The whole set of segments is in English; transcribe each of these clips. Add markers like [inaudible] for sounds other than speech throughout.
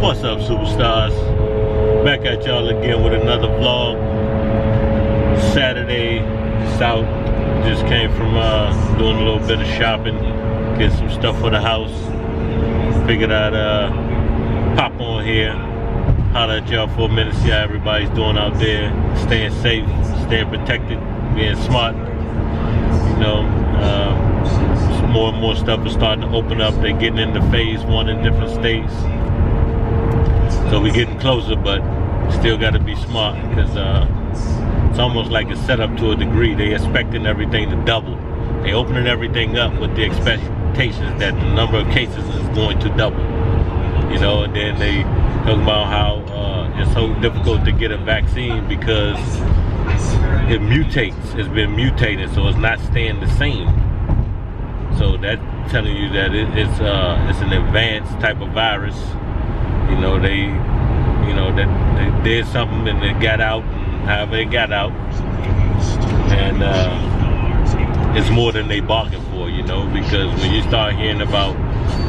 What's up, superstars? Back at y'all again with another vlog. Saturday, South. Just came from uh, doing a little bit of shopping, get some stuff for the house. Figured I'd uh, pop on here, holler at y'all for a minute, see how everybody's doing out there, staying safe, staying protected, being smart. You know, uh, more and more stuff is starting to open up. They're getting into phase one in different states. So we're getting closer, but still got to be smart because uh, it's almost like a setup to a degree. They expecting everything to double. They opening everything up with the expectations that the number of cases is going to double. You know, and then they talk about how uh, it's so difficult to get a vaccine because it mutates. It's been mutated, so it's not staying the same. So that's telling you that it, it's uh, it's an advanced type of virus you know, they, you know, that they did something and they got out, and however they got out, and uh, it's more than they bargained for, you know, because when you start hearing about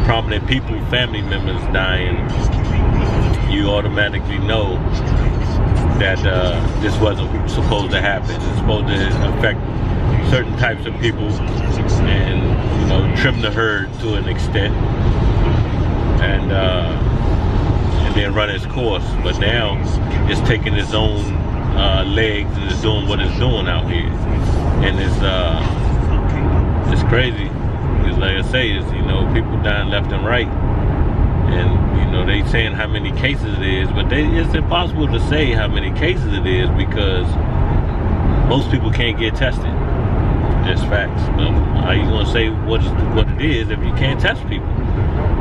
prominent people, family members dying, you automatically know that uh, this wasn't supposed to happen. It's supposed to affect certain types of people and you know trim the herd to an extent and uh, then run its course. But now it's taking its own uh, legs and it's doing what it's doing out here. And it's uh, it's crazy. Because like I say, it's, you know, people dying left and right. And, you know, they saying how many cases it is, but they, it's impossible to say how many cases it is because most people can't get tested. Just facts. how you gonna say what what it is if you can't test people?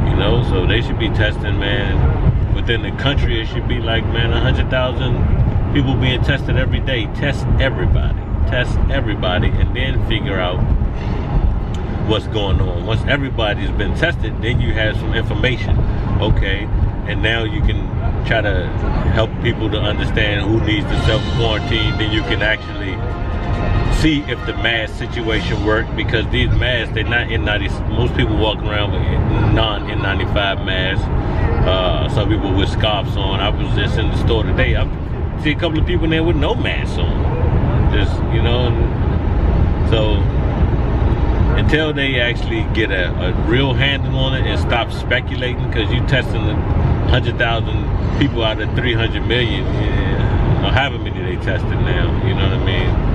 You know, so they should be testing, man within the country, it should be like, man, 100,000 people being tested every day. Test everybody. Test everybody and then figure out what's going on. Once everybody's been tested, then you have some information. Okay, and now you can try to help people to understand who needs to self-quarantine. Then you can actually see if the mask situation worked because these masks, they're not N90. Most people walking around with non-N95 masks uh, some people with scarves on. I was just in the store today. I see a couple of people in there with no masks on. Just, you know, so until they actually get a, a real handle on it and stop speculating, because you're testing 100,000 people out of 300 million, yeah, or however many they tested now, you know what I mean?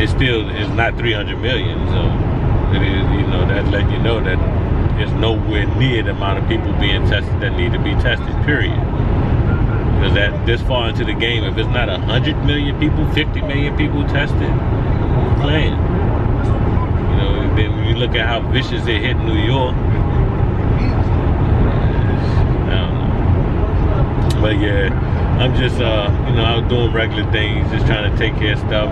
It still is not 300 million, so it is, you know, that let you know that it's nowhere near the amount of people being tested that need to be tested, period. Because that this far into the game, if it's not 100 million people, 50 million people tested, playing. You know, then when you look at how vicious it hit New York, But yeah, I'm just, uh, you know, I'm doing regular things, just trying to take care of stuff.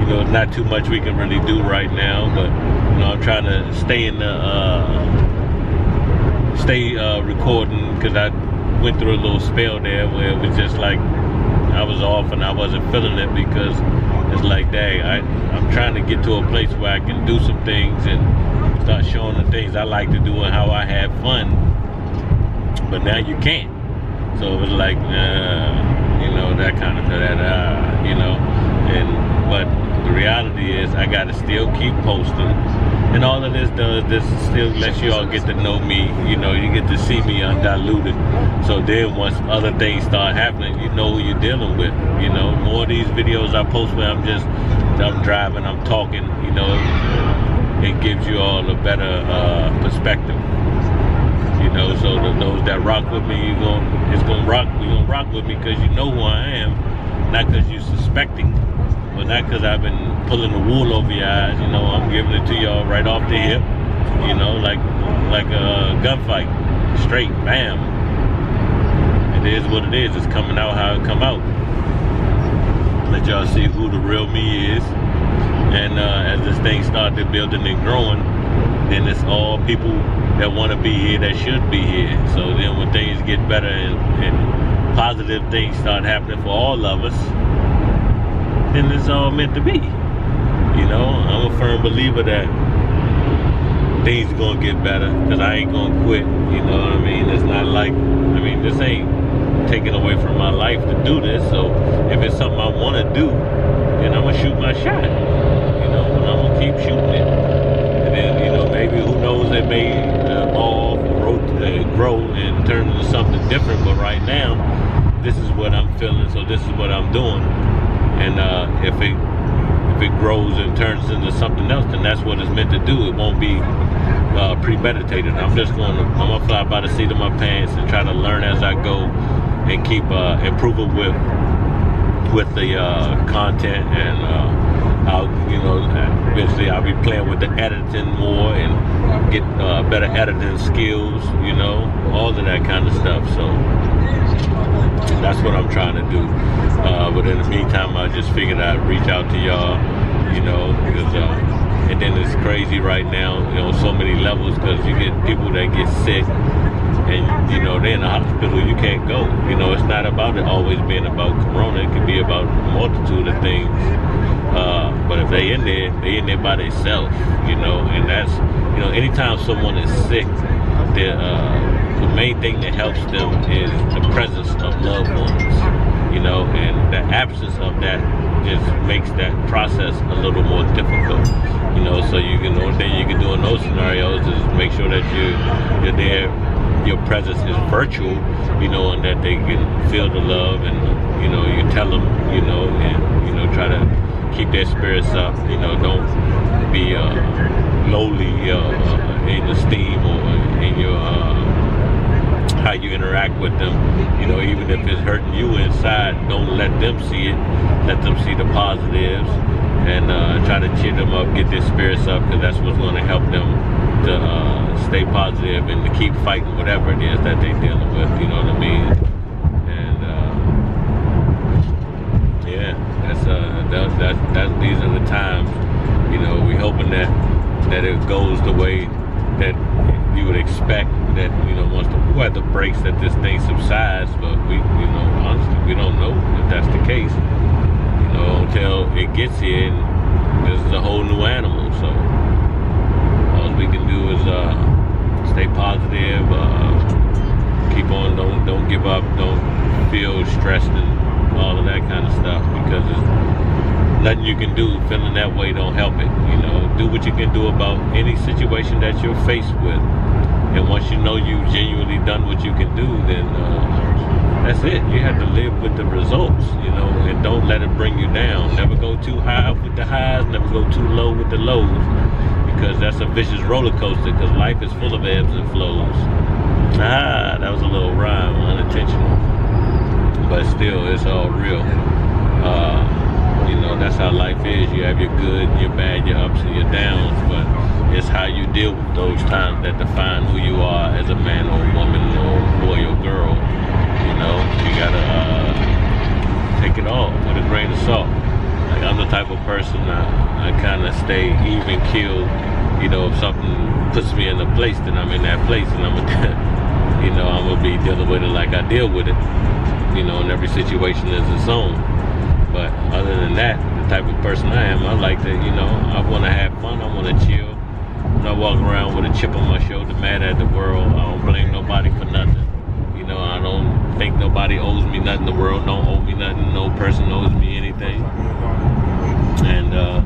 You know, not too much we can really do right now, but, you know, I'm trying to stay in the, uh, stay uh, recording because I went through a little spell there where it was just like I was off and I wasn't feeling it because it's like, dang, I, I'm trying to get to a place where I can do some things and start showing the things I like to do and how I have fun. But now you can't. So it was like, uh, you know, that kind of that, uh, you know, and but the reality is I gotta still keep posting. And all of this does this still lets you all get to know me you know you get to see me undiluted. So then once other things start happening you know who you're dealing with you know. More of these videos I post where I'm just I'm driving I'm talking you know. It gives you all a better uh, perspective you know. So those that rock with me you going it's gonna rock you gonna rock with me because you know who I am not because you're suspecting but not because I've been pulling the wool over your eyes. You know, I'm giving it to y'all right off the hip. You know, like like a gunfight, straight, bam. It is what it is. It's coming out how it come out. Let y'all see who the real me is. And uh, as this thing started building and growing, then it's all people that want to be here that should be here. So then when things get better and, and positive things start happening for all of us, then it's all meant to be. You know, I'm a firm believer that things are gonna get better because I ain't gonna quit. You know what I mean? It's not like I mean this ain't taken away from my life to do this. So if it's something I want to do, then I'm gonna shoot my shot. You know, and I'm gonna keep shooting it. And then you know maybe who knows it may evolve, grow, uh, grow and turn into something different. But right now, this is what I'm feeling. So this is what I'm doing. And uh, if it it and turns into something else, then that's what it's meant to do. It won't be uh, premeditated. I'm just going to, I'm gonna fly by the seat of my pants and try to learn as I go and keep uh, improving with with the uh, content and uh, I'll, you know, eventually I'll be playing with the editing more and get uh, better editing skills, you know, all of that kind of stuff. So that's what I'm trying to do. Uh, but in the meantime, I just figured I'd reach out to y'all, you know, because, uh, and then it's crazy right now, you know, so many levels because you get people that get sick and, you know, they're in the hospital, you can't go. You know, it's not about it always being about Corona. It could be about a multitude of things. Uh, but if they in there, they in there by themselves, you know, and that's, you know, anytime someone is sick, they're, uh, the main thing that helps them is the presence of loved ones, you know, and the absence of that just makes that process a little more difficult, you know. So you can, the only thing you can do in those scenarios is make sure that you you're there, your presence is virtual, you know, and that they can feel the love, and you know, you tell them, you know, and you know, try to keep their spirits up, you know, don't be uh, lowly uh, in esteem or in your uh, you interact with them. You know, even if it's hurting you inside, don't let them see it. Let them see the positives and uh, try to cheer them up, get their spirits up, because that's what's going to help them to uh, stay positive and to keep fighting whatever it is that they're dealing with. You know what I mean? And uh, yeah, that's uh, that, that, that these are the times. You know, we hoping that that it goes the way that you would expect that you know once the weather breaks that this thing subsides but we you know honestly we don't know if that's the case. You know until it gets here this is a whole new animal so all we can do is uh, stay positive uh, keep on don't don't give up don't feel stressed and all of that kind of stuff because it's nothing you can do. Feeling that way don't help it you know do what you can do about any situation that you're faced with and once you know you've genuinely done what you can do, then uh, that's it. You have to live with the results, you know, and don't let it bring you down. Never go too high with the highs, never go too low with the lows, because that's a vicious roller coaster, because life is full of ebbs and flows. Ah, that was a little rhyme, unintentional. But still, it's all real. Uh, that's how life is. You have your good, your bad, your ups and your downs, but it's how you deal with those times that define who you are as a man or woman or boy or girl. You know, you gotta uh, take it all with a grain of salt. Like I'm the type of person I, I kind of stay even killed. You know, if something puts me in a place, then I'm in that place, and I'm, a, [laughs] you know, I'm gonna be dealing with it like I deal with it. You know, and every situation is its own. But other than that, type of person I am, I like to, you know, I want to have fun. I want to chill. I'm not walking around with a chip on my shoulder, mad at the world. I don't blame nobody for nothing. You know, I don't think nobody owes me nothing. The world don't owe me nothing. No person owes me anything. And uh,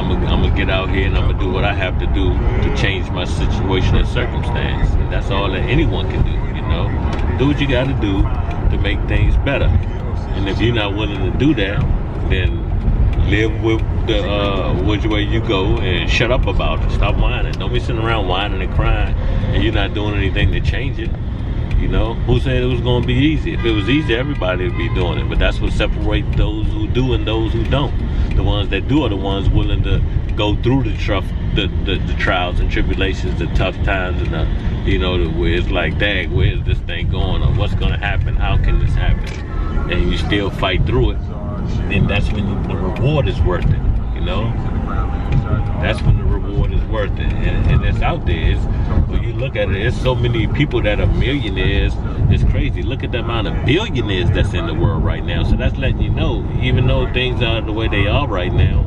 I'm gonna get out here and I'm gonna do what I have to do to change my situation and circumstance. And that's all that anyone can do. You know, do what you got to do to make things better. And if you're not willing to do that, then live with the uh, which way you go and shut up about it. Stop whining. Don't be sitting around whining and crying and you're not doing anything to change it. You know, who said it was going to be easy? If it was easy, everybody would be doing it. But that's what separates those who do and those who don't. The ones that do are the ones willing to go through the truff, the, the, the trials and tribulations, the tough times, and the, you know, the, where it's like, dang, where's this thing going? Or what's going to happen? How can this happen? And you still fight through it. Then that's when the reward is worth it You know? That's when the reward is worth it. And, and it's out there. It's, when you look at it, there's so many people that are millionaires. It's crazy. Look at the amount of billionaires that's in the world right now. So that's letting you know, even though things are the way they are right now,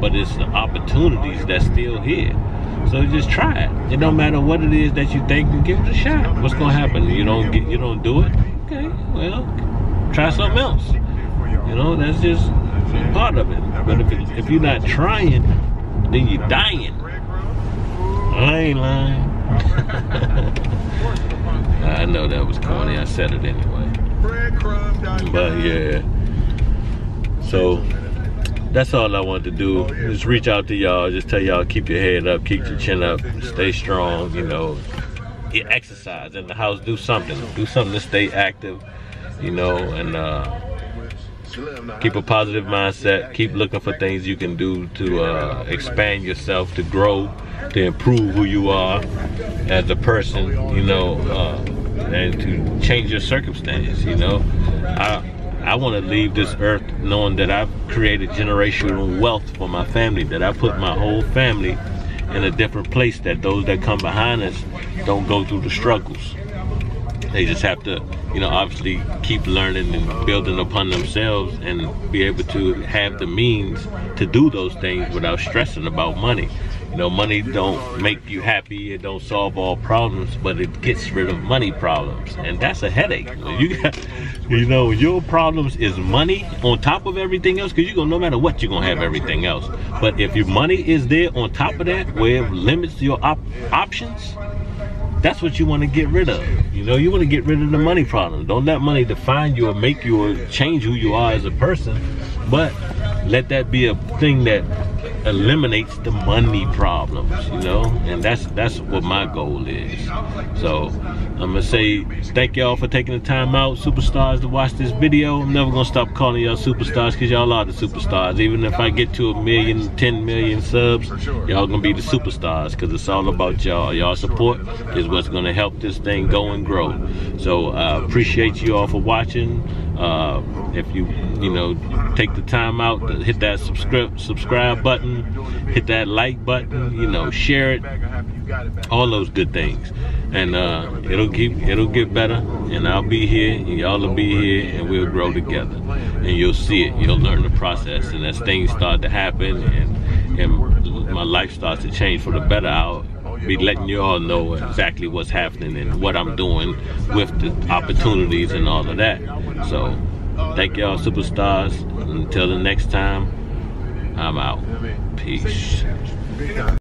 but it's the opportunities that's still here. So just try it. It don't matter what it is that you think, give it a shot. What's gonna happen? You don't get, you don't do it. Okay, well, try something else. You know, that's just part of it. But if it, if you're not trying, then you're dying. I ain't lying. [laughs] I know that was corny. I said it anyway. But yeah. So that's all I wanted to do. Just reach out to y'all. Just tell y'all keep your head up, keep your chin up, stay strong. You know, get exercise in the house. Do something. Do something to stay active. You know, and uh, keep a positive mindset. Keep looking for things you can do to uh, expand yourself, to grow, to improve who you are as a person. You know, uh, and to change your circumstance. You know, I I want to leave this earth knowing that I've created generational wealth for my family, that I put my whole family in a different place, that those that come behind us don't go through the struggles. They just have to, you know, obviously keep learning and building upon themselves and be able to have the means to do those things without stressing about money. You know, money don't make you happy. It don't solve all problems, but it gets rid of money problems, and that's a headache. [laughs] You got, you know, your problems is money on top of everything else, because you go no matter what, you're gonna have everything else. But if your money is there on top of that, where it limits your op options, that's what you want to get rid of. You know, you want to get rid of the money problem. Don't let money define you or make you or change who you are as a person, but let that be a thing that eliminates the money problems, you know? And that's that's what my goal is. So I'm gonna say thank y'all for taking the time out, superstars, to watch this video. I'm never gonna stop calling y'all superstars because y'all are the superstars. Even if I get to a million, 10 million subs, y'all gonna be the superstars because it's all about y'all. Y'all support is what's gonna help this thing go and grow. So I uh, appreciate you all for watching. Uh, if you you know take the time out to hit that subscribe subscribe button hit that like button you know share it all those good things. And uh, it'll keep it'll get better and I'll be here and y'all will be here and we'll grow together. And you'll see it you'll learn the process and as things start to happen and and my life starts to change for the better I'll be letting you all know exactly what's happening and what I'm doing with the opportunities and all of that. So thank y'all superstars. Until the next time I'm out. Peace